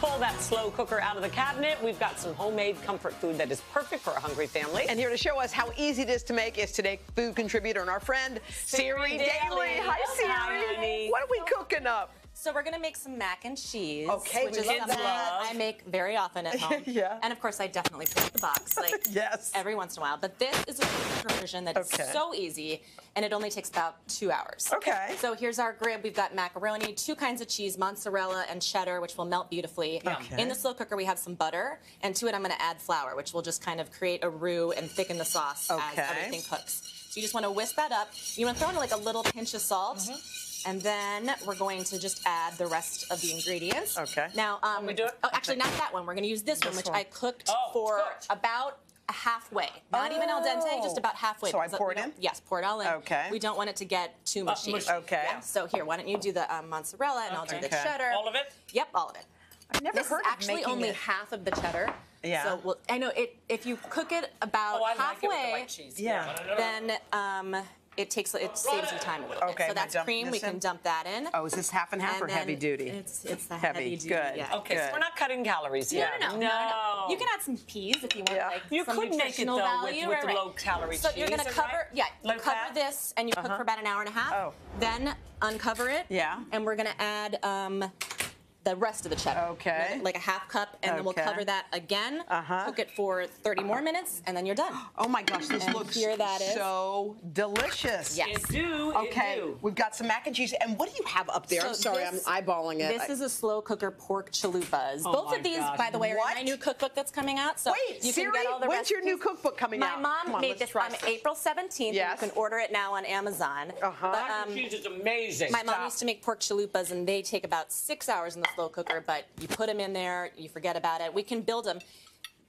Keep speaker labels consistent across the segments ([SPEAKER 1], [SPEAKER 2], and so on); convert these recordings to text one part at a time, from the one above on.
[SPEAKER 1] pull that slow cooker out of the cabinet, we've got some homemade comfort food that is perfect for a hungry family.
[SPEAKER 2] And here to show us how easy it is to make is today food contributor and our friend Siri Daly.
[SPEAKER 1] Daly.
[SPEAKER 2] Hi, Siri.
[SPEAKER 1] Hi.
[SPEAKER 2] What are we cooking up?
[SPEAKER 3] So we're gonna make some mac and cheese,
[SPEAKER 2] Okay,
[SPEAKER 3] which is
[SPEAKER 2] love
[SPEAKER 3] something
[SPEAKER 1] that.
[SPEAKER 3] I make very often at home.
[SPEAKER 2] Yeah.
[SPEAKER 3] And of course, I definitely put the box like
[SPEAKER 2] Yes.
[SPEAKER 3] every once in a while. But this is a version that is
[SPEAKER 2] Okay.
[SPEAKER 3] so easy, and it only takes about two hours.
[SPEAKER 2] Okay.
[SPEAKER 3] So here's our grid. We've got macaroni, two kinds of cheese, mozzarella and cheddar, which will melt beautifully.
[SPEAKER 2] Okay.
[SPEAKER 3] In the slow cooker, we have some butter, and to it, I'm gonna add flour, which will just kind of create a roux and thicken the sauce
[SPEAKER 2] Okay.
[SPEAKER 3] as everything cooks. So you just want to whisk that up. You want to throw in like a little pinch of salt.
[SPEAKER 2] Mm-hmm.
[SPEAKER 3] And then we're going to just add the rest of the ingredients.
[SPEAKER 2] Okay.
[SPEAKER 3] Now, um,
[SPEAKER 1] we do it?
[SPEAKER 3] Oh, actually, not that one. We're going to use this, one, which
[SPEAKER 2] one.
[SPEAKER 3] I cooked
[SPEAKER 1] Oh,
[SPEAKER 3] for
[SPEAKER 1] cooked.
[SPEAKER 3] about halfway. Not even al dente, just about halfway.
[SPEAKER 2] So I
[SPEAKER 3] because
[SPEAKER 2] pour it in?
[SPEAKER 3] Yes, pour it all in.
[SPEAKER 2] Okay.
[SPEAKER 3] We don't want it to get too mushy.
[SPEAKER 1] mushy.
[SPEAKER 2] Okay.
[SPEAKER 3] Yeah, So here, why don't you do the um, mozzarella, and I'll do the
[SPEAKER 2] Okay.
[SPEAKER 3] cheddar.
[SPEAKER 1] All of it?
[SPEAKER 3] Yep, all of it.
[SPEAKER 2] I've never
[SPEAKER 3] This is
[SPEAKER 2] heard of
[SPEAKER 3] actually only
[SPEAKER 2] it.
[SPEAKER 3] half of the cheddar.
[SPEAKER 2] Yeah.
[SPEAKER 3] So well, I know it. If you cook it about
[SPEAKER 1] Oh, I like it
[SPEAKER 3] halfway,
[SPEAKER 1] with white cheese.
[SPEAKER 2] Yeah.
[SPEAKER 3] then um, it takes it saves you time a little
[SPEAKER 2] Okay,
[SPEAKER 3] bit. So that's
[SPEAKER 2] dumping
[SPEAKER 3] cream.
[SPEAKER 2] this
[SPEAKER 3] We can
[SPEAKER 2] in?
[SPEAKER 3] dump that in.
[SPEAKER 2] Oh, is this half and half
[SPEAKER 3] And
[SPEAKER 2] or heavy duty?
[SPEAKER 3] It's it's the
[SPEAKER 2] Heavy.
[SPEAKER 3] heavy, duty.
[SPEAKER 2] Good.
[SPEAKER 3] Yeah.
[SPEAKER 1] Okay, so we're not cutting calories
[SPEAKER 3] No,
[SPEAKER 1] here.
[SPEAKER 3] no, no, no, no, no. You can add some peas if you want,
[SPEAKER 2] Yeah.
[SPEAKER 3] like
[SPEAKER 1] You
[SPEAKER 3] some
[SPEAKER 1] could make it,
[SPEAKER 3] nutritional
[SPEAKER 1] though, with-
[SPEAKER 3] value.
[SPEAKER 1] with
[SPEAKER 3] right,
[SPEAKER 1] the
[SPEAKER 3] right.
[SPEAKER 1] low-calorie
[SPEAKER 3] So you're gonna cover,
[SPEAKER 1] right?
[SPEAKER 3] yeah, you
[SPEAKER 1] Low
[SPEAKER 3] cover
[SPEAKER 1] fat?
[SPEAKER 3] this and you cook for about an hour and a half.
[SPEAKER 2] Oh.
[SPEAKER 3] Then uncover it.
[SPEAKER 2] Yeah.
[SPEAKER 3] And we're gonna add um, the rest of the cheddar.
[SPEAKER 2] Okay.
[SPEAKER 3] Another- Like a half cup, and then we'll cover that again.
[SPEAKER 2] Uh-huh.
[SPEAKER 3] Cook it for 30 more minutes, and then you're done.
[SPEAKER 2] Oh my gosh, this
[SPEAKER 3] And
[SPEAKER 2] looks
[SPEAKER 3] here that is.
[SPEAKER 2] so delicious.
[SPEAKER 3] Yes.
[SPEAKER 1] It do,
[SPEAKER 2] Okay,
[SPEAKER 1] it do.
[SPEAKER 2] we've got some mac and cheese. And what do you have up there? I'm sorry,
[SPEAKER 3] this-
[SPEAKER 2] I'm eyeballing it.
[SPEAKER 3] This is a slow cooker pork chalupas.
[SPEAKER 1] Oh
[SPEAKER 3] Both
[SPEAKER 1] my
[SPEAKER 3] of these,
[SPEAKER 1] gosh.
[SPEAKER 3] by the way, are
[SPEAKER 2] What?
[SPEAKER 3] in my new cookbook that's coming out. So
[SPEAKER 2] Wait,
[SPEAKER 3] you
[SPEAKER 2] Siri,
[SPEAKER 3] can get all the
[SPEAKER 2] when's your new
[SPEAKER 3] recipes.
[SPEAKER 2] cookbook coming
[SPEAKER 3] My
[SPEAKER 2] out?
[SPEAKER 3] My
[SPEAKER 2] mom on,
[SPEAKER 3] made
[SPEAKER 2] let's
[SPEAKER 3] this
[SPEAKER 2] try
[SPEAKER 3] on
[SPEAKER 2] some.
[SPEAKER 3] April 17th.
[SPEAKER 2] Yes.
[SPEAKER 3] You can order it now on Amazon.
[SPEAKER 2] Uh-huh.
[SPEAKER 3] But,
[SPEAKER 1] Mac
[SPEAKER 3] um,
[SPEAKER 1] and cheese is amazing.
[SPEAKER 3] my mom
[SPEAKER 1] Stop.
[SPEAKER 3] used to make pork chalupas, and they take about six hours in the slow cooker. But you put them in there, you forget about it. We can build them.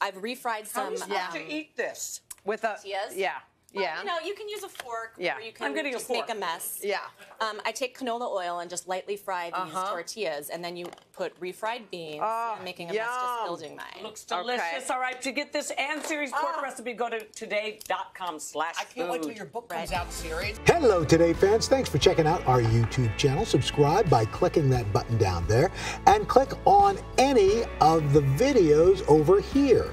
[SPEAKER 3] I've refried
[SPEAKER 1] How are
[SPEAKER 3] some.
[SPEAKER 1] supposed
[SPEAKER 3] um,
[SPEAKER 1] to eat this?
[SPEAKER 2] with a
[SPEAKER 3] tortillas?
[SPEAKER 2] yeah,
[SPEAKER 3] well,
[SPEAKER 2] yeah,
[SPEAKER 3] You know, you can use a fork.
[SPEAKER 2] Yeah.
[SPEAKER 3] Or you can
[SPEAKER 1] I'm getting a
[SPEAKER 3] just make a mess.
[SPEAKER 2] yeah.
[SPEAKER 3] Um, I take canola oil and just lightly fry these
[SPEAKER 2] Uh-huh.
[SPEAKER 3] tortillas, and then you put refried beans.
[SPEAKER 2] Oh,
[SPEAKER 3] I'm making a mess just
[SPEAKER 2] yum.
[SPEAKER 3] building mine.
[SPEAKER 1] Looks delicious.
[SPEAKER 2] Okay.
[SPEAKER 1] All right, to get this and Siri's pork
[SPEAKER 2] Ah.
[SPEAKER 1] recipe, go to today.com slash
[SPEAKER 2] I can't wait till your book comes
[SPEAKER 3] Right.
[SPEAKER 2] out, series.
[SPEAKER 4] Hello, Today fans. Thanks for checking out our YouTube channel. Subscribe by clicking that button down there and click on any of the videos over here